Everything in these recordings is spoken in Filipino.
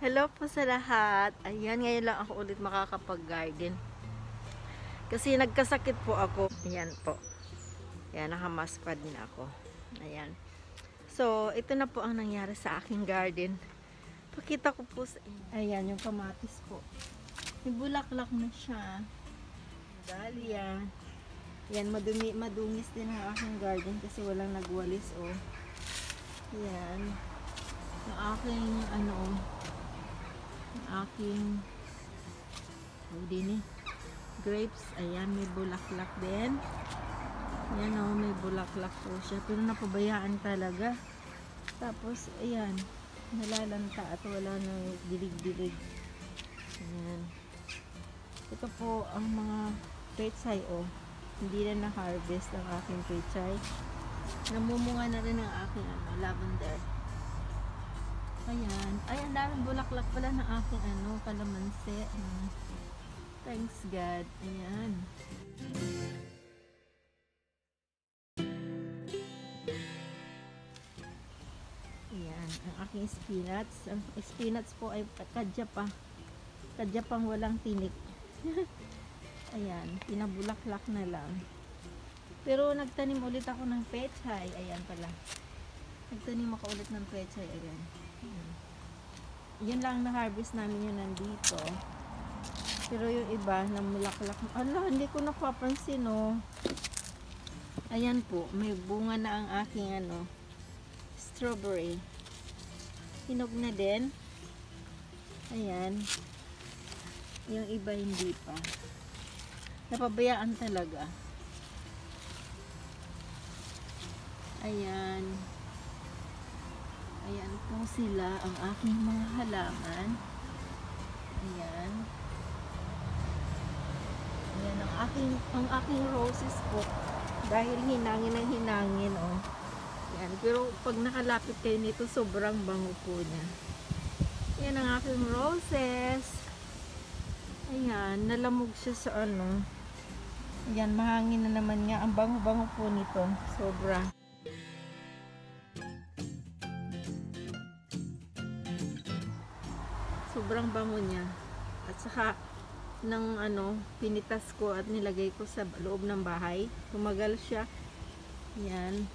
Hello po sa lahat. Ayan, ngayon lang ako ulit makakapag-garden. Kasi nagkasakit po ako. Ayan po. Ayan, nakamask pa din ako. Ayan. So, ito na po ang nangyari sa aking garden. Pakita ko po sa inyo. Ayan, yung kamatis po. May bulaklak na siya. Dahlia. Ayan, madumi, madungis din ang aking garden kasi walang nagwalis, oh. Ayan. Yung aking, ano, oh, aking oh, din eh. grapes. Ayan may bulaklak din. Ayan o may bulaklak po siya. Pero napabayaan talaga. Tapos ayan nalalanta at wala nang dilig-dilig. Ayan. Ito po ang mga pechay o hindi na na-harvest ang aking pechay. Namumunga na rin ang aking ano, lavender Ayan. Ay, ang daming bulaklak pala ng aking ano, kalamansi. Hmm. Thanks God. Ayan. Ayan. Ang aking spinach. Ang spinach po ay kadya pa. Kadya pang walang tinik. Ayan. Pinabulaklak na lang. Pero nagtanim ulit ako ng pechay. Ayan pala. Nagtanim ako ulit ng pechay. Ayan. Hmm. Yun lang na-harvest namin yun nandito. Pero yung iba, namulaklak. Ala, hindi ko napapansin, oh. Ayan po, may bunga na ang aking, ano, strawberry. Hinog na din. Ayan. Yung iba, hindi pa. Napabayaan talaga. Ayan. Ayan po sila ang aking mga halaman. Ayan. Ayan ang aking, ang aking roses po. Dahil hinangin ang hinangin, oh. Ayan. Pero pag nakalapit kayo nito, sobrang bango po niya. Ayan ang aking roses. Ayan. Nalamog siya sa ano. Ayan. Mahangin na naman nga. Ang bango-bango po nito. Sobra. Sobrang bango niya. At saka ng ano pinitas ko at nilagay ko sa loob ng bahay tumagal siya. Yan.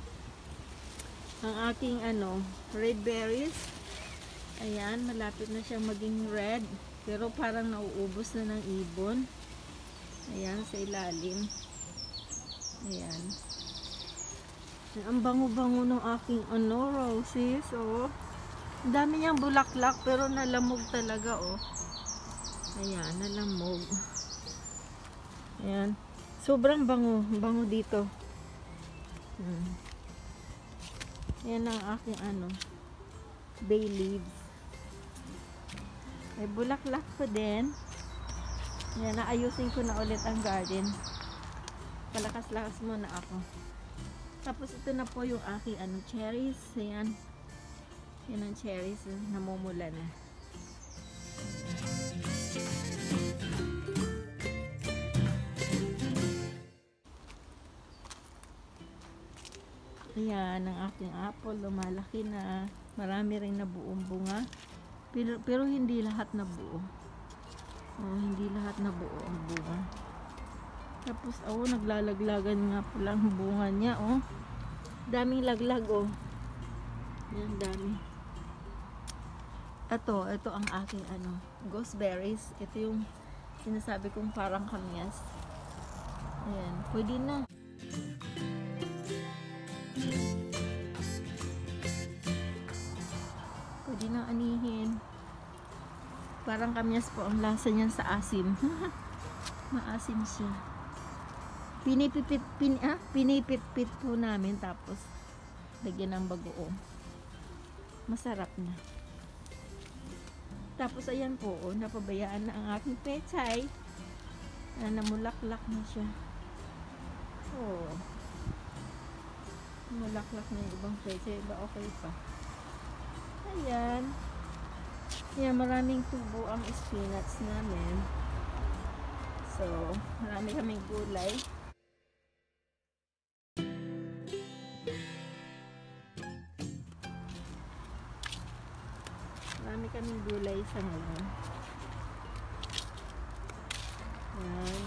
Ang aking ano red berries. Ayan malapit na siyang maging red pero parang nauubos na ng ibon. Ayan sa ilalim. Ayan. Ang bango-bango ng aking ano roses oh dami niyang bulaklak pero nalamog talaga oh. Ayan, nalamog. Ayan. Sobrang bango. Bango dito. Hmm. Ayan ang aking ano. Bay leaves. May bulaklak ko din. Ayan, naayusin ko na ulit ang garden. Palakas-lakas muna ako. Tapos ito na po yung aking ano, cherries. Ayan. Yan ang cherries, eh, namumula na. Ayan, ang aking apple, lumalaki na. Marami rin na buong bunga. Pero, pero hindi lahat na buo. Oh, hindi lahat na buo ang bunga. Tapos, oh, naglalaglagan nga pala ang bunga niya, oh. Daming laglag, oh. Yan, dami ito, ito ang aking ano, gooseberries. Ito yung sinasabi kong parang kamyas. Ayan, pwede na. Pwede na anihin. Parang kamyas po ang lasa niyan sa asim. Maasim siya. Pinipipit, pin, ah, pinipit-pit po namin tapos lagyan ng bagoong. Masarap na. Tapos ayan po, oh, napabayaan na ang aking pechay. Na namulaklak na siya. Oh. Namulaklak na yung ibang pechay. Iba okay pa. Ayan. Ayan, maraming tubo ang spinach namin. So, marami kaming gulay. Gulay sa ngayon. Yan.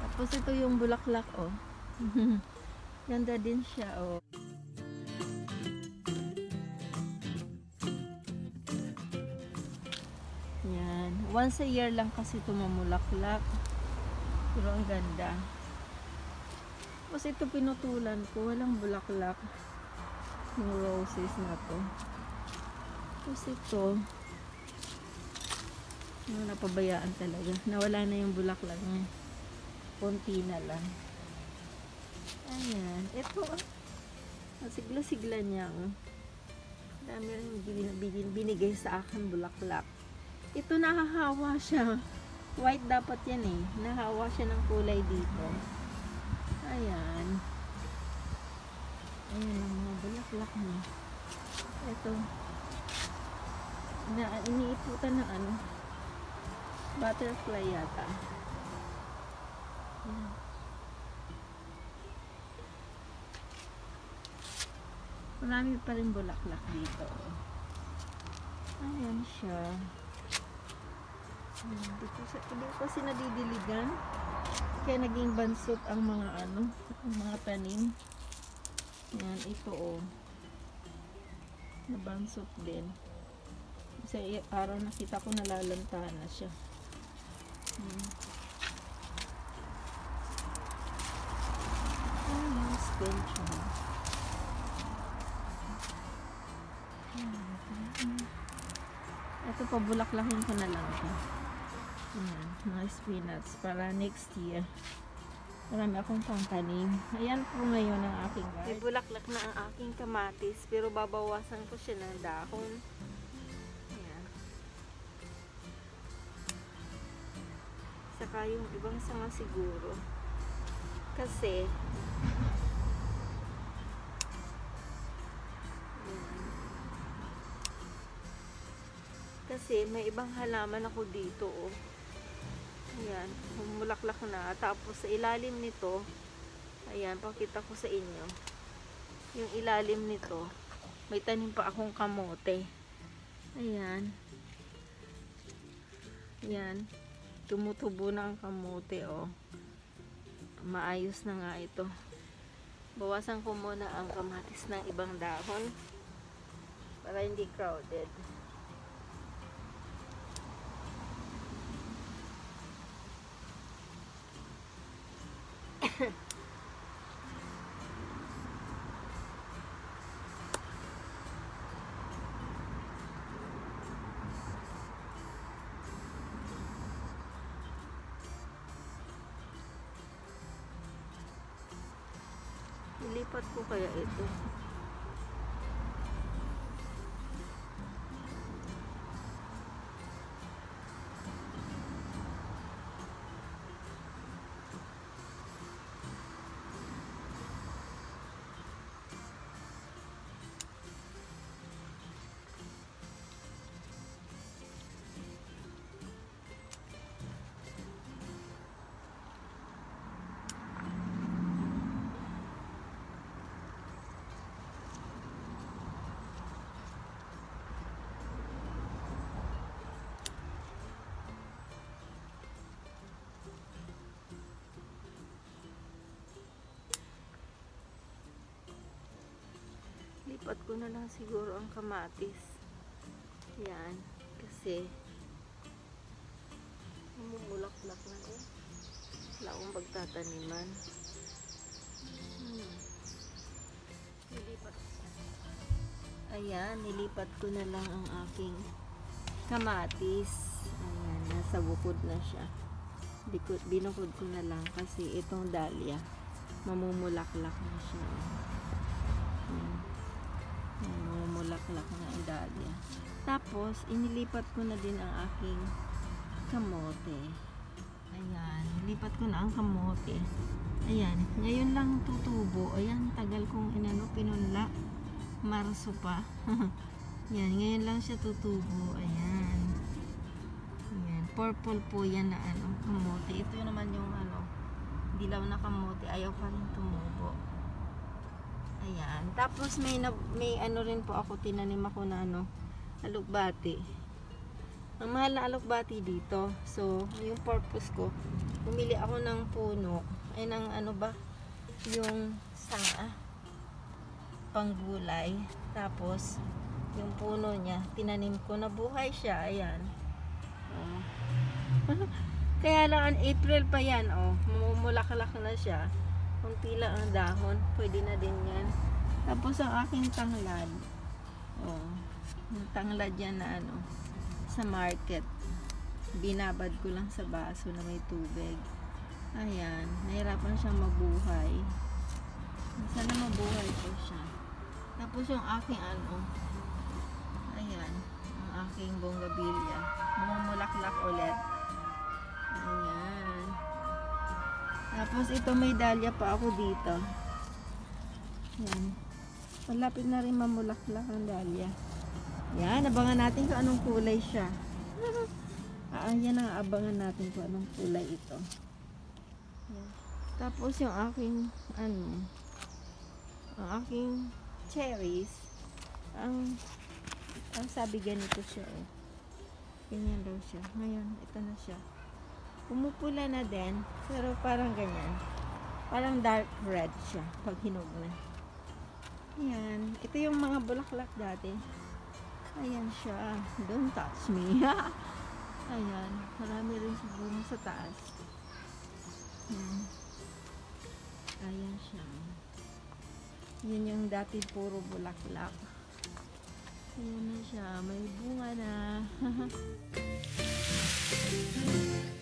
Tapos ito yung bulaklak, oh. Ganda din siya, oh. Yan. Once a year lang kasi ito. Pero ang ganda. Tapos ito pinutulan ko. Walang bulaklak. Yung roses na to. Tapos ito. Ano, napabayaan talaga. Nawala na yung bulaklak niya. Konti na lang. Ayan. Ito. ah. Sigla-sigla niya. oh. Dami rin bin- binigay sa akin bulaklak. Ito nahahawa siya. White dapat yan eh. Nahawa siya ng kulay dito. Ayan. Ayan ang mga bulaklak niya. Ito. Na, iniiputan ng ano. Butterfly yata. Ayan. Marami pa rin bulaklak dito. Ayan siya. Hindi ko, hindi ko kasi nadidiligan. Kaya naging bansot ang mga ano, ang mga tanim. Yan, ito oh. Nabansot din. Sa i- araw nakita ko nalalanta na siya. Hmm. Ayan, extension. Ito pa, bulaklakin ko na lang ito. Ayan, mga spinach para next year. Marami akong pangtanim. Ayan po ngayon ang aking garden. May bulaklak na ang aking kamatis, pero babawasan ko siya ng dahon. Saka yung ibang sanga siguro. Kasi. Kasi may ibang halaman ako dito oh. Ayan, humulaklak na. Tapos sa ilalim nito, ayan, pakita ko sa inyo. Yung ilalim nito, may tanim pa akong kamote. Ayan. Ayan. Tumutubo na ang kamote oh. Maayos na nga ito. Bawasan ko muna ang kamatis ng ibang dahon para hindi crowded. Ilipat ko kaya ito. Lipat ko na lang siguro ang kamatis. Yan. Kasi namumulak-lak na eh. Wala akong pagtataniman. Hmm. Nilipat. Ayan, nilipat ko na lang ang aking kamatis. Ayan, nasa bukod na siya. Bikod, binukod ko na lang kasi itong dahlia mamumulaklak na siya. Ayan. Ayan, mamumulaklak na ang dahlia. Tapos, inilipat ko na din ang aking kamote. Ayan, nilipat ko na ang kamote. Ayan, ngayon lang tutubo. Ayan, tagal kong inano, pinunla. Marso pa. yan, ngayon lang siya tutubo. Ayan. Ayan, purple po yan na ano, kamote. Ito yun naman yung ano, dilaw na kamote. Ayaw pa rin tumubo. Ayan. Tapos may, na, may ano rin po ako, tinanim ako na ano, alukbati. Ang mahal na alukbati dito. So, yung purpose ko, bumili ako ng puno. Ay, ng ano ba? Yung sanga. Panggulay. Tapos, yung puno niya, tinanim ko na buhay siya. Ayan. Oh. Kaya lang, ang April pa yan, oh. Mamumulaklak na siya. Kunti lang ang dahon. Pwede na din yan. Tapos, ang aking tanglad. Oh. Tanglad yan na ano, sa market. Binabad ko lang sa baso na may tubig. Ayan. Nahirapan siyang mabuhay. Sana mabuhay ko siya. Tapos yung aking ano, ayan, ang aking bonggabilya. Mamumulaklak ulit. Ayan. Tapos ito may dahlia pa ako dito. Ayan. Malapit na rin mamulaklak ang dahlia. Yan, abangan natin kung anong kulay siya. ah, yan ang abangan natin kung anong kulay ito. Yan. Tapos yung aking, ano, ang aking cherries, ang, ang sabi ganito siya eh. Ganyan daw siya. Ngayon, ito na siya. Pumupula na din, pero parang ganyan. Parang dark red siya pag hinog na. Ayan. Ito yung mga bulaklak dati. Ayan siya. Don't touch me. Ayan. Marami rin siguro sa taas. Ayan. Ayan siya. Yan yung dati puro bulaklak. Ayan na siya. May bunga na.